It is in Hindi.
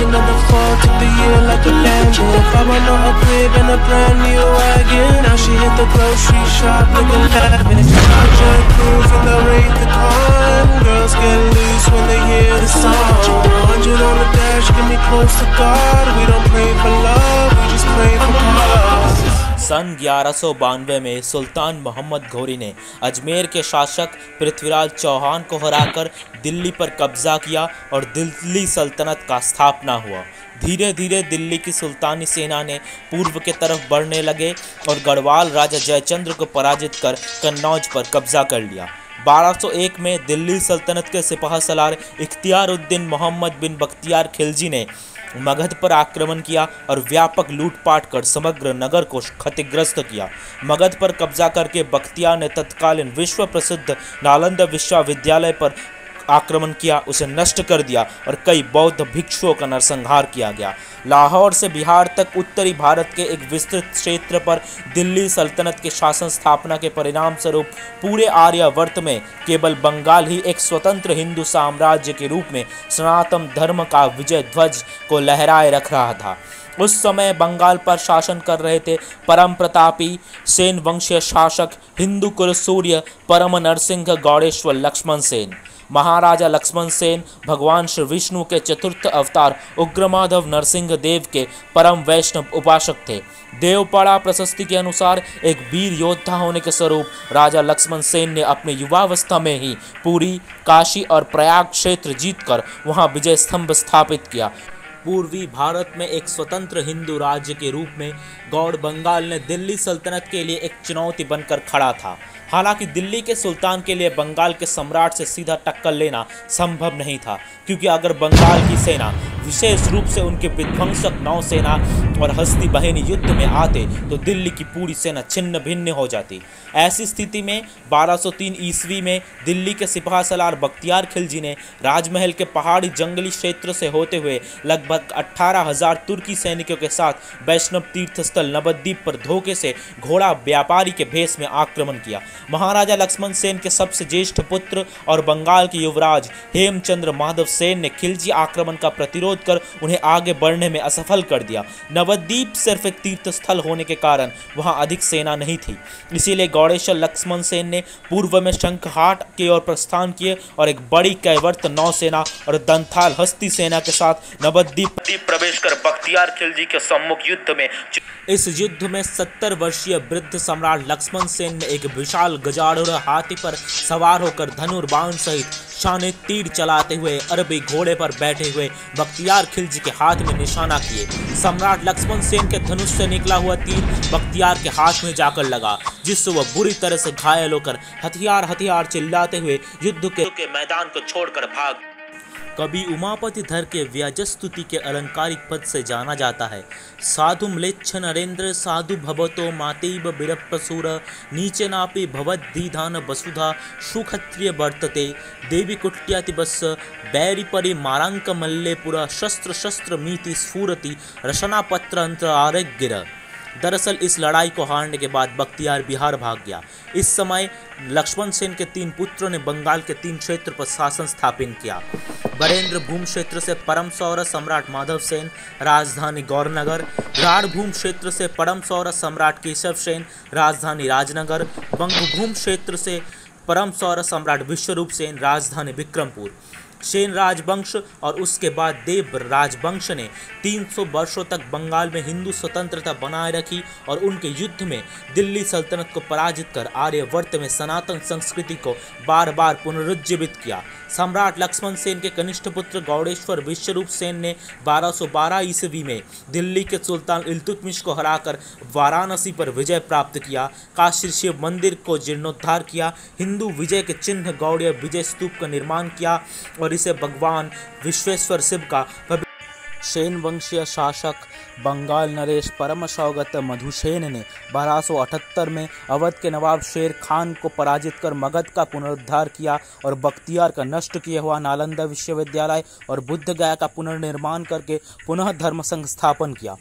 in, legend of fall, took the year like a. If I want a crib and a brand new wagon, now she hit the grocery shop looking lavish. Project cruise in the Wraith the Con, girls get loose when they hear the song. 100 on the dash, get me close to God. सन ग्यारह में सुल्तान मोहम्मद घोरी ने अजमेर के शासक पृथ्वीराज चौहान को हराकर दिल्ली पर कब्जा किया और दिल्ली सल्तनत का स्थापना हुआ। धीरे धीरे दिल्ली की सुल्तानी सेना ने पूर्व के तरफ़ बढ़ने लगे और गढ़वाल राजा जयचंद्र को पराजित कर कन्नौज पर कब्जा कर लिया। 1201 में दिल्ली सल्तनत के सिपाह सलार इख्तियारुद्दीन मोहम्मद बिन बख्तियार खिलजी ने मगध पर आक्रमण किया और व्यापक लूटपाट कर समग्र नगर को क्षतिग्रस्त किया। मगध पर कब्जा करके बख्तियार ने तत्कालीन विश्व प्रसिद्ध नालंदा विश्वविद्यालय पर आक्रमण किया, उसे नष्ट कर दिया और कई बौद्ध भिक्षुओं का नरसंहार किया गया। लाहौर से बिहार तक उत्तरी भारत के एक विस्तृत क्षेत्र पर दिल्ली सल्तनत के शासन स्थापना के परिणाम स्वरूप पूरे आर्यावर्त में केवल बंगाल ही एक स्वतंत्र हिंदू साम्राज्य के रूप में सनातन धर्म का विजय ध्वज को लहराए रख रहा था। उस समय बंगाल पर शासन कर रहे थे परम प्रतापी सेन वंशीय शासक हिंदू कुल सूर्य परम नरसिंह गौड़ेश्वर लक्ष्मण सेन। महाराजा लक्ष्मण सेन, भगवान श्री विष्णु के चतुर्थ अवतार उग्रमाधव नरसिंह देव के परम वैष्णव उपासक थे। देवपाड़ा प्रशस्ति के अनुसार एक वीर योद्धा होने के स्वरूप राजा लक्ष्मण सेन ने अपने युवावस्था में ही पूरी काशी और प्रयाग क्षेत्र जीतकर वहाँ विजय स्तंभ स्थापित किया। पूर्वी भारत में एक स्वतंत्र हिंदू राज्य के रूप में गौड़ बंगाल ने दिल्ली सल्तनत के लिए एक चुनौती बनकर खड़ा था। हालाँकि दिल्ली के सुल्तान के लिए बंगाल के सम्राट से सीधा टक्कर लेना संभव नहीं था, क्योंकि अगर बंगाल की सेना विशेष रूप से उनके विध्वंसक नौसेना और हस्ती बहिनी युद्ध में आते तो दिल्ली की पूरी सेना छिन्न भिन्न हो जाती। ऐसी स्थिति में 1203 ईस्वी में दिल्ली के सिपाह सलार बख्तियार खिलजी ने राजमहल के पहाड़ी जंगली क्षेत्र से होते हुए लगभग अट्ठारह हज़ार तुर्की सैनिकों के साथ वैष्णव तीर्थस्थल नवद्वीप पर धोखे से घोड़ा व्यापारी के भेष में आक्रमण किया। महाराजा लक्ष्मण सेन के सबसे ज्येष्ठ पुत्र और बंगाल के युवराज हेमचंद्र माधव सेन ने खिलजी आक्रमण का प्रतिरोध कर उन्हें आगे बढ़ने में असफल कर दिया। नवद्वीप सिर्फ़ एक तीर्थ स्थल होने के कारण वहाँ अधिक सेना नहीं थी। इसीलिए गौड़ेश्वर लक्ष्मण सेन ने पूर्व में शंखहाट की ओर प्रस्थान किए और एक बड़ी कैवर्त नौसेना और दंथाल हस्ती सेना के साथ नवद्वीप प्रवेश कर बख्तियार खिलजी के सम्मुख युद्ध में इस युद्ध में सत्तर वर्षीय वृद्ध सम्राट लक्ष्मण सेन ने एक विशाल गजारूढ़ हाथी पर सवार होकर धनुर्बाण सहित शाने तीर चलाते हुए अरबी घोड़े पर बैठे हुए बख्तियार खिलजी के हाथ में निशाना किए। सम्राट लक्ष्मण सेन के धनुष से निकला हुआ तीर बख्तियार के हाथ में जाकर लगा, जिससे वह बुरी तरह से घायल होकर हथियार हथियार चिल्लाते हुए युद्ध के मैदान को छोड़कर भाग कभी उमापति धर के व्याजस्तुति के अलंकारिक पद से जाना जाता है। साधु म्लेच्छ नरेंद्र साधु भवतो मातेब बिरप्पसूर, नीचे नापि भवद्धिधान वसुधा, सुखत्रिय वर्तते, देवी कुट्यातिबस् बैरी परि मारांक मल्लेपुर शस्त्र शस्त्र मीति स्फूरति रशनापत्र अंतर आरोग्य दरअसल इस लड़ाई को हारने के बाद बख्तियार बिहार भाग गया। इस समय लक्ष्मण सेन के तीन पुत्रों ने बंगाल के तीन क्षेत्र पर शासन स्थापित किया। बरेंद्र भूम क्षेत्र से परम सौर सम्राट माधव सेन, राजधानी गौरनगर। राढ़ भूम क्षेत्र से परम सौर सम्राट केशव सेन, राजधानी राजनगर। बंगभूम क्षेत्र से परम सौर सम्राट विश्वरूप सेन, राजधानी विक्रमपुर। सेन राजवंश और उसके बाद देव राजवंश ने 300 वर्षों तक बंगाल में हिंदू स्वतंत्रता बनाए रखी और उनके युद्ध में दिल्ली सल्तनत को पराजित कर आर्यवर्त में सनातन संस्कृति को बार बार पुनरुज्जीवित किया। सम्राट लक्ष्मण सेन के कनिष्ठ पुत्र गौड़ेश्वर विश्वरूप सेन ने 1212 ईस्वी में दिल्ली के सुल्तान इल्तुतमिश को हराकर वाराणसी पर विजय प्राप्त किया। काशी शिव मंदिर को जीर्णोद्धार किया। हिंदू विजय के चिन्ह गौड़ीय विजय स्तूप का निर्माण किया और इसे भगवान विश्वेश्वर शिव का सेन वंशीय शासक, बंगाल नरेश परम सौगत मधुसेन ने 1278 में अवध के नवाब शेर खान को पराजित कर मगध का पुनरुद्धार किया और बख्तियार का नष्ट किया हुआ नालंदा विश्वविद्यालय और बुद्ध गया का पुनर्निर्माण करके पुनः धर्म संस्थापन किया।